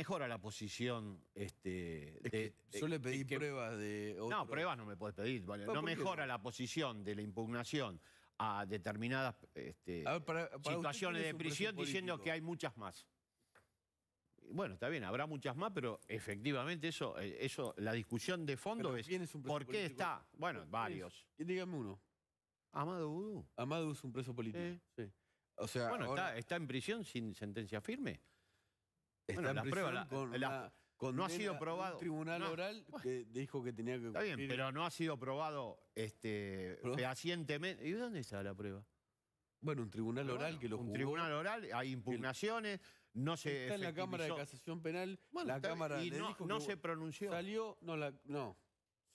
mejora la posición este, Es que yo le pedí que- pruebas de No, pruebas no me puedes pedir. vale. ¿Por No mejora la posición de la impugnación a determinadas este, A ver, para- para usted, situaciones ¿quién de es prisión diciendo que hay muchas más. Bueno, está bien, habrá muchas más, pero efectivamente eso, eh, eso la discusión de fondo es ¿quién es ¿por qué político? está? Bueno, varios. ¿Quién? Dígame uno. Amado Vudú. Amado es un preso político. Sí. Sí. O sea, Bueno, ahora está, está en prisión sin sentencia firme. Está bueno, en la prisión prueba, la- con la- una no ha sido probado. Un tribunal No. oral que dijo que tenía que Está bien, pero no ha sido probado este, fehacientemente. ¿Y dónde está la prueba? Bueno, un tribunal Pero oral bueno, que lo Un juzgó. tribunal oral, hay impugnaciones, no se Está en la Cámara de. Casación Penal. Bueno, la Cámara y le no- dijo no que se pronunció. Salió, no, la, no.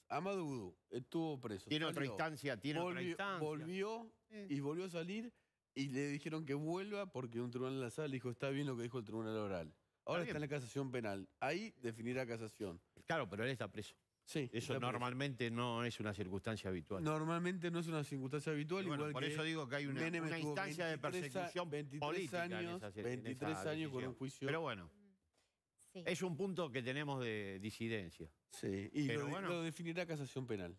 Amado Vudú estuvo preso. Tiene otra instancia, tiene otra instancia. Volvió Eh. y volvió a salir y le dijeron que vuelva porque un tribunal de la sala dijo está bien lo que dijo el tribunal oral. Ahora Está está, en la casación penal. Ahí definirá casación. Claro, pero él está preso. Sí. Eso preso. normalmente no es una circunstancia habitual. Normalmente no es una circunstancia habitual. Y bueno, igual por que eso digo que hay una, una instancia de 23 a- persecución 23 política en años, esa- en 23 esa años con un juicio. Pero bueno, Sí. es un punto que tenemos de disidencia. Sí, y Pero lo, bueno. lo definirá casación penal.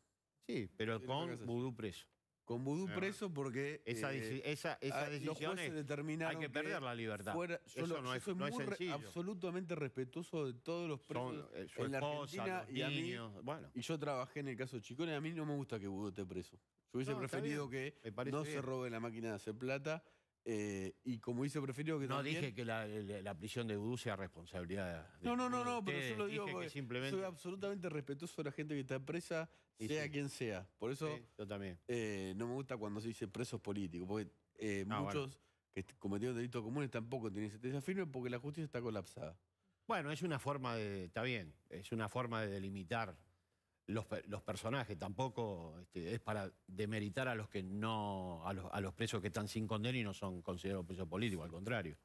Sí, pero con vudú preso. Con vudú Ah. preso porque... Esa, eh, esa, esa decisión es- hay que perder la libertad. fuera- yo, Eso lo- no yo es- soy no es muy re- sencillo. absolutamente respetuoso de todos los presos Son, eh, su en la esposa, Argentina los y a mí- niños, bueno. Y yo trabajé en el caso Chicone, a mí no me gusta que Vudú esté preso. Yo hubiese No, preferido que no se bien. robe la máquina de hacer plata eh, y como hubiese preferido que No también- dije que la, la- la prisión de vudú sea responsabilidad de No, no, no, no, pero yo lo digo porque simplemente... soy absolutamente respetuoso de la gente que está presa, Sí, sea sí. quien sea. Por eso Sí, yo también. eh, no me gusta cuando se dice presos políticos, porque eh, Ah, muchos que cometieron delitos comunes tampoco tienen sentencia firme porque la justicia está colapsada. Bueno, es una forma de... Está bien, es una forma de delimitar los, los personajes. Tampoco este, es para demeritar a los que no... A los, a los presos que están sin condena y no son considerados presos políticos, al contrario.